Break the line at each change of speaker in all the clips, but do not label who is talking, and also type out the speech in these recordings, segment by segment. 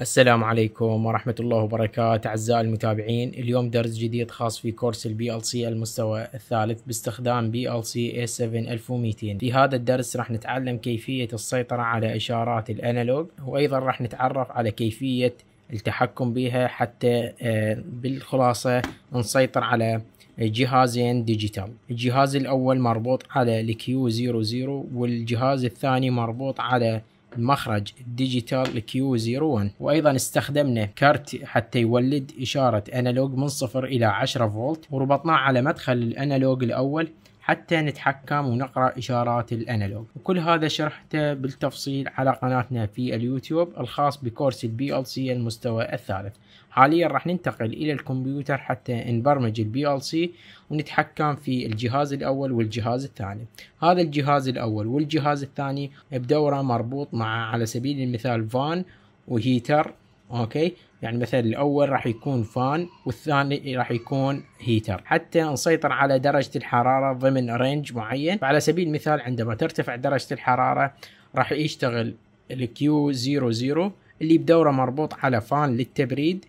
السلام عليكم ورحمة الله وبركاته أعزائي المتابعين. اليوم درس جديد خاص في كورس ال PLC المستوى الثالث باستخدام PLC S7 1200 في هذا الدرس راح نتعلم كيفية السيطرة على إشارات ال analog وأيضا راح نتعرف على كيفية التحكم بها حتى آه، بالخلاصة نسيطر على جهازين digital. الجهاز الأول مربوط على ال Q 00 والجهاز الثاني مربوط على المخرج digital Q 01 وأيضا استخدمنا كارت حتى يولد إشارة analog من صفر إلى 10 فولت وربطناه على مدخل ال analog الأول. حتى نتحكم ونقرأ إشارات ال analog. وكل هذا شرحته بالتفصيل على قناتنا في اليوتيوب الخاص بكورس ال PLC المستوى الثالث. حاليا راح ننتقل إلى الكمبيوتر حتى نبرمج ال PLC ونتحكم في الجهاز الأول والجهاز الثاني. هذا الجهاز الأول والجهاز الثاني بدوره مربوط مع على سبيل المثال fan و heater okay؟ يعني مثلا الأول راح يكون fan والثاني راح يكون heater. حتى نسيطر على درجة الحرارة ضمن range معين. فعلى سبيل المثال عندما ترتفع درجة الحرارة راح يشتغل ال Q 00 اللي بدوره مربوط على fan للتبريد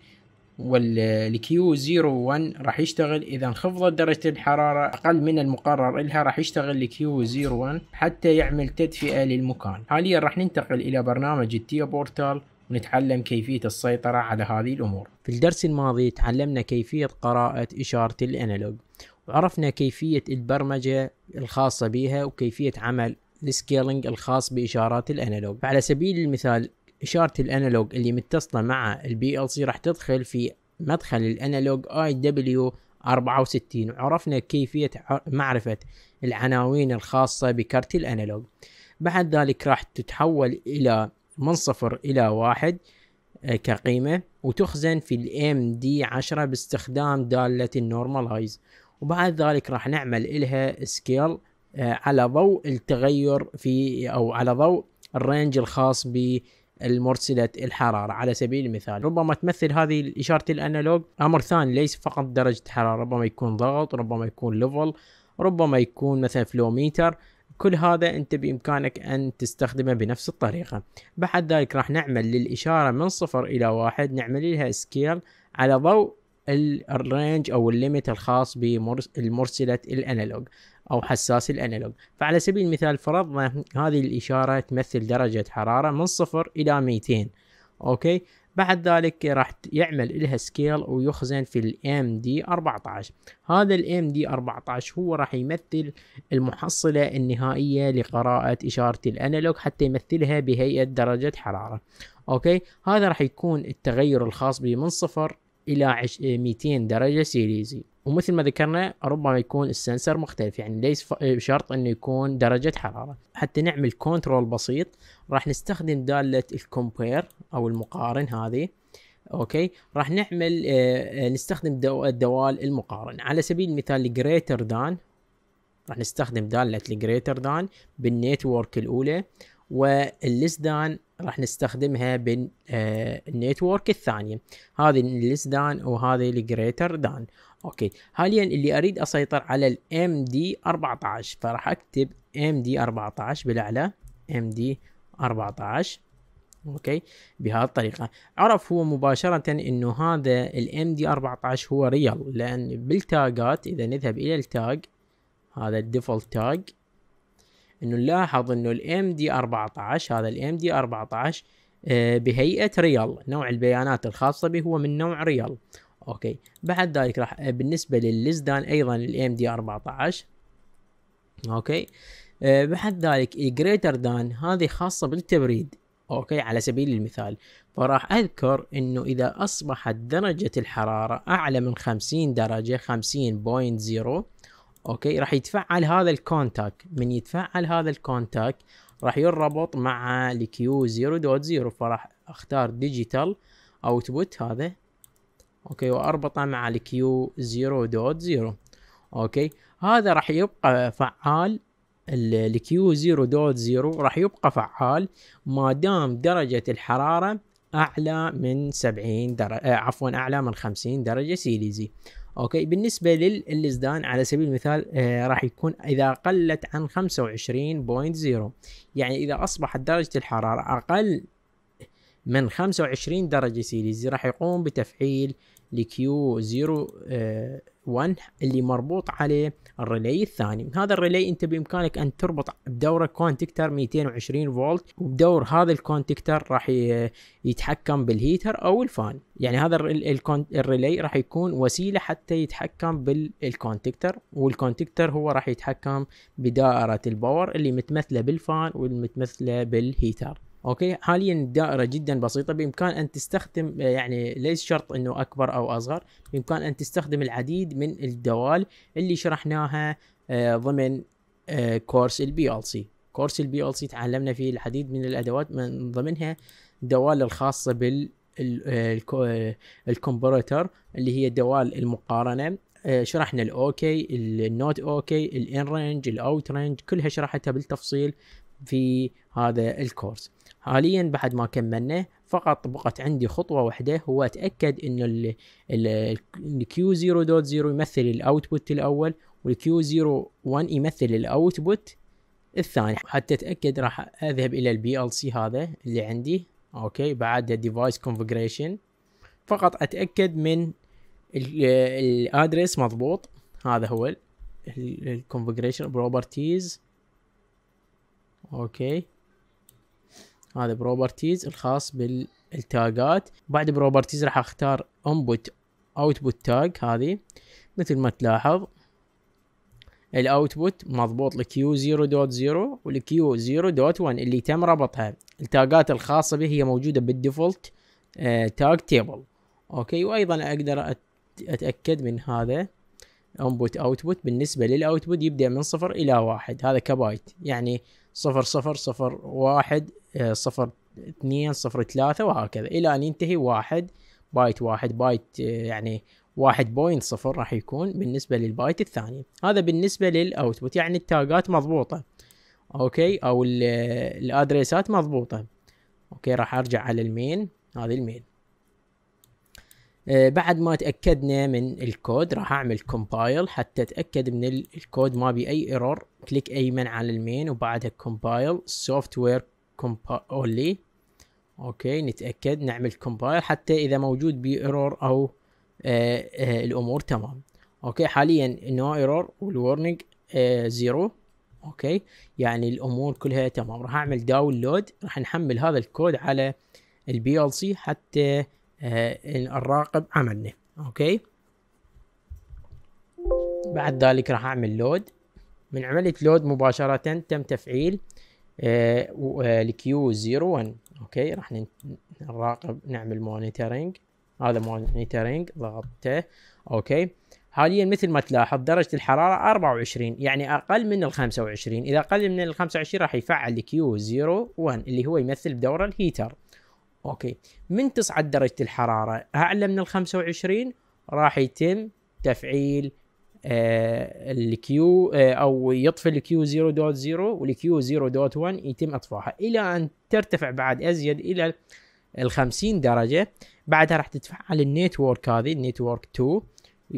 وال Q 01 راح يشتغل. إذا انخفضت درجة الحرارة أقل من المقرر لها راح يشتغل ال Q 01 حتى يعمل تدفئة للمكان. حاليا راح ننتقل إلى برنامج ال TIA Portal. ونتعلم كيفية السيطرة على هذه الأمور. في الدرس الماضي تعلمنا كيفية قراءة إشارة ال analog وعرفنا كيفية البرمجة الخاصة بها وكيفية عمل ال scaling الخاص بإشارات ال analog. فعلى سبيل المثال إشارة ال analog اللي متصلة مع ال PLC راح تدخل في مدخل الأنالوج آي دبليو 64 وعرفنا كيفية معرفة العناوين الخاصة بكرت ال analog. بعد ذلك راح تتحول إلى من صفر إلى واحد آه، كقيمة وتخزن في ال MD 10 باستخدام دالة ال normalize وبعد ذلك راح نعمل إلها scale آه، على ضوء التغير في أو على ضوء ال range الخاص بالمرسلة الحرارة. على سبيل المثال ربما تمثل هذه إشارة ال analog. أمر ثاني ليس فقط درجة حرارة ربما يكون ضغط ربما يكون level ربما يكون مثلا flowmeter كل هذا أنت بإمكانك أن تستخدمه بنفس الطريقة. بعد ذلك راح نعمل للإشارة من صفر إلى واحد نعمل لها scale على ضوء ال range أو ال limit الخاص بمرسلة ال analog أو حساس ال analog فعلى سبيل المثال فرضنا هذه الإشارة تمثل درجة حرارة من صفر إلى 200 okay؟ بعد ذلك راح يعمل لها scale ويخزن في ال MD 14 هذا ال MD 14 هو راح يمثل المحصلة النهائية لقراءة إشارة ال analog حتى يمثلها بهيئة درجة حرارة. okay؟ هذا راح يكون التغير الخاص به من صفر إلى 200 درجة سيليزي. ومثل ما ذكرنا ربما يكون ال sensor مختلف. يعني ليس شرط إنه يكون درجة حرارة. حتى نعمل control بسيط راح نستخدم دالة ال compare أو المقارن هذه okay؟ راح نعمل آه نستخدم دو الدوال المقارن. على سبيل المثال greater than راح نستخدم دالة ال greater than بال network الأولى وال less than راح نستخدمها بال network الثانية. هذه ال less than وهذه ال greater than okay. حاليا اللي أريد أسيطر على ال MD 14 فراح أكتب MD 14 بالأعلى. MD 14 okay. بهذه الطريقة. عرف هو مباشره إنه هذا ال MD 14 هو real لأن بال tagات إذا نذهب إلى ال tag هذا ال default tag إنه نلاحظ إنه ال MD 14 هذا ال MD 14 بهيئة real نوع البيانات الخاصة به هو من نوع real okay. بعد ذلك راح بالنسبة لل less than أيضا ال MD 14 okay. آه بعد ذلك greater than هذه خاصة بالتبريد. okay على سبيل المثال. فراح أذكر إنه إذا أصبحت درجة الحرارة أعلى من 50 درجة 50.0 okay راح يتفعل هذا ال contact من يتفعل هذا ال contact راح يربط مع ال Q 0.0 فراح أختار digital output هذا. okay وأربطه مع ال Q 0.0 okay هذا راح يبقى فعال ال Q 0.0 راح يبقى فعال ما دام درجة الحرارة أعلى من 70 درجة آه عفوا أعلى من 50 درجة سيليزي. okay بالنسبة لل less than على سبيل المثال آه راح يكون إذا قلت عن 25.0 يعني إذا أصبحت درجة الحرارة أقل من 25 درجة سيليزي راح يقوم بتفعيل ال Q 0 1 اللي مربوط عليه ال relay الثاني. هذا ال relay أنت بإمكانك أن تربط بدوره contactor 220 فولت وبدوره هذا ال contactor راح يتحكم بال heater أو ال fan. يعني هذا ال relay راح يكون وسيلة حتى يتحكم بال contactor وال contactor هو راح يتحكم بدائرة ال power اللي متمثلة بال fan والمتمثلة بال heater. okay؟ حاليا الدائره جدا بسيطة. بإمكان أن تستخدم يعني ليس شرط إنه أكبر أو أصغر. بإمكان أن تستخدم العديد من الدوال اللي شرحناها آه، ضمن آه، course ال PLC course ال PLC تعلمنا فيه العديد من الأدوات من ضمنها الدوال الخاصه بال comparator اللي هي دوال المقارنة. آه، شرحنا الاوكي النوت أوكي الان رينج الاوت رينج كلها شرحتها بالتفصيل في هذا ال course. حاليا بعد ما كملنا فقط بقت عندي خطوة واحدة هو أتأكد إنه ال Q 0.0 يمثل ال output الأول وال Q 01 يمثل ال output الثاني. حتى أتأكد راح أذهب إلى ال PLC هذا اللي عندي. okay بعد device configuration فقط أتأكد من ال address مضبوط. هذا هو ال configuration properties okay. هذا properties الخاص بالتاجات بعد properties راح أختار input output tag هذه. مثل ما تلاحظ ال output مضبوط ل Q 0.0 وال Q 0.1 اللي تم ربطها. التاجات الخاصة به هي موجودة بال default tag table okay؟ وأيضا أقدر أتأكد من هذا input output بالنسبة لل output يبدأ من صفر إلى واحد. هذا كبايت. يعني صفر صفر صفر واحد آه، صفر اثنين صفر ثلاثة وهكذا. إلى أن ينتهي واحد بايت واحد بايت آه، يعني واحد point صفر راح يكون بالنسبة للبايت الثاني. هذا بالنسبة لل output يعني التاجات مضبوطة. okay؟ أو الأدريسات مضبوطة. okay؟ راح أرجع على ال main. هذه ال main. آه، بعد ما تأكدنا من الكود راح أعمل compile حتى أتأكد من الكود ما بي أي error كليك أيمن على ال main وبعدها compile software only okay نتأكد نعمل compile حتى إذا موجود بي error أو آه آه الأمور تمام. okay حاليا no error وال warning zero okay يعني الأمور كلها تمام. راح أعمل download راح نحمل هذا الكود على ال PLC حتى نراقب آه، عملنا okay بعد ذلك راح أعمل load من عملية load مباشرة تم تفعيل. ال Q 01 okay راح نراقب نعمل monitoring هذا monitoring ضغطته. okay. حاليا مثل ما تلاحظ درجة الحرارة 24 يعني أقل من ال 25 إذا أقل من ال 25 راح يفعل ال Q 01 اللي هو يمثل بدوره ال heater. okay. من تصعد درجة الحرارة؟ أعلى من ال 25 راح يتم تفعيل آه ال Q آه أو يطفي ال Q 0.0 وال Q 0.1 يتم اطفائها إلى أن ترتفع بعد أزيد إلى ال 50 درجة بعدها راح تتفعل ال network هذه ال network 2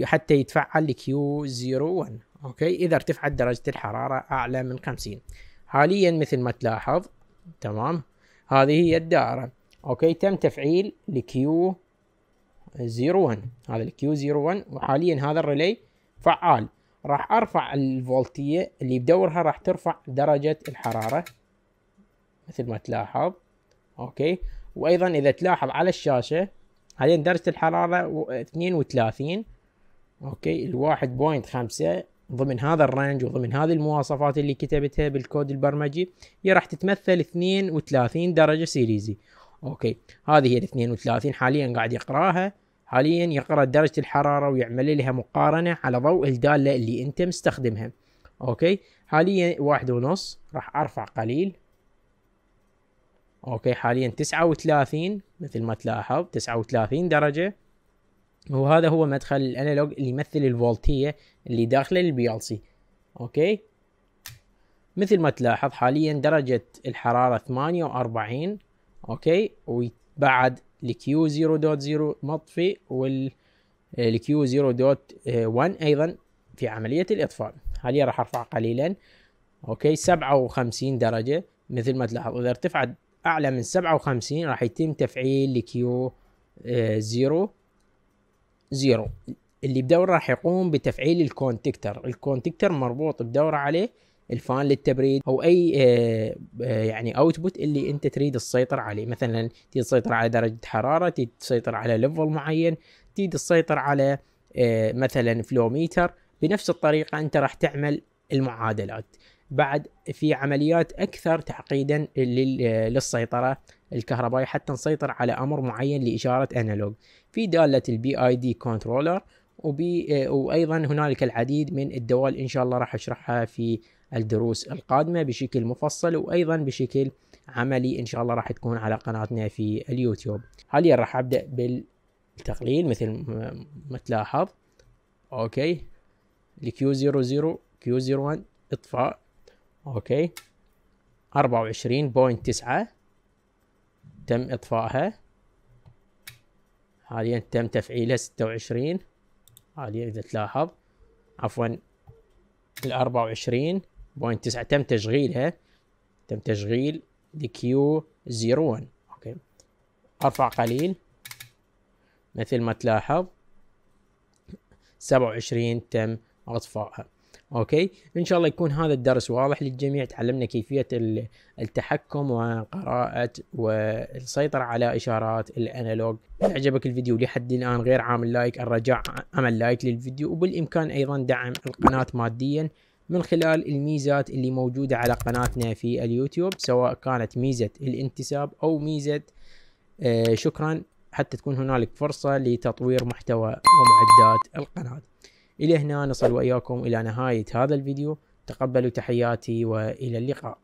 حتى يتفعل ال Q 01 okay؟ إذا ارتفعت درجة الحرارة أعلى من 50 حاليا مثل ما تلاحظ تمام؟ هذه هي الدائرة. okay؟ تم تفعيل ال Q 01 هذا ال Q 01 وحاليا هذا ال relay فعال. راح أرفع الفولتية اللي بدورها راح ترفع درجة الحرارة مثل ما تلاحظ. okay. وأيضا إذا تلاحظ على الشاشة حاليا درجة الحرارة 32 okay. الواحد point خمسة ضمن هذا ال range وضمن هذه المواصفات اللي كتبتها بالكود البرمجي هي راح تتمثل 32 درجة سيليزي. okay. هذه هي ال 32 حاليا قاعد يقرأها. حاليا يقرأ درجة الحرارة ويعمل لها مقارنة على ضوء الدالة اللي أنت مستخدمها. okay؟ حاليا واحد ونص راح أرفع قليل. okay؟ حاليا 39 مثل ما تلاحظ 39 درجة. وهذا هو مدخل ال analog اللي يمثل الفولتية اللي داخله ال PLC okay؟ مثل ما تلاحظ حاليا درجة الحرارة 48 okay؟ وبعد ال Q 0.0 مطفي وال Q 0.1 أيضا في عملية الاطفاء حاليا راح أرفع قليلا. okay 57 درجة. مثل ما تلاحظ إذا ارتفعت أعلى من 57 راح يتم تفعيل ال Q آه، zero zero اللي بدوره راح يقوم بتفعيل ال contactor. ال contactor مربوط بدوره عليه ال fan للتبريد أو اي آه، آه، يعني output اللي انت تريد تسيطر عليه. مثلا تريد تسيطر على درجة حرارة تريد تسيطر على level معين تريد تسيطر على مثلا flow meter بنفس الطريقة انت راح تعمل المعادلات. بعد في عمليات أكثر تعقيدا للسيطرة الكهربائية حتى نسيطر على أمر معين لإشارة analog في دالة ال PID controller وبي وأيضا هنالك العديد من الدوال إن شاء الله راح أشرحها في الدروس القادمة بشكل مفصل وأيضا بشكل عملي. إن شاء الله راح تكون على قناتنا في اليوتيوب. حاليا راح أبدأ بالتقليل مثل ما تلاحظ؟ okay. ال Q 00 Q 01 إطفاء. okay. أربعة وعشرين point تسعة. تم إطفائها. حاليا تم تفعيلها ستة وعشرين. حاليا إذا تلاحظ. عفوا. الأربعة وعشرين. point تسعة. تم تشغيلها تم تشغيل Q zero one okay. أرفع قليل. مثل ما تلاحظ سبعة وعشرين تم إطفائها. okay. إن شاء الله يكون هذا الدرس واضح للجميع. تعلمنا كيفية التحكم وقراءة والسيطرة على إشارات ال analog. إذا عجبك الفيديو لحد الآن غير عامل like. الرجاء عمل like للفيديو. وبالإمكان أيضا دعم القناة ماديا. من خلال الميزات اللي موجودة على قناتنا في اليوتيوب سواء كانت ميزة الانتساب أو ميزة آه شكرا حتى تكون هنالك فرصة لتطوير محتوى ومعدات القناة. إلى هنا نصل وإياكم إلى نهاية هذا الفيديو. تقبلوا تحياتي وإلى اللقاء.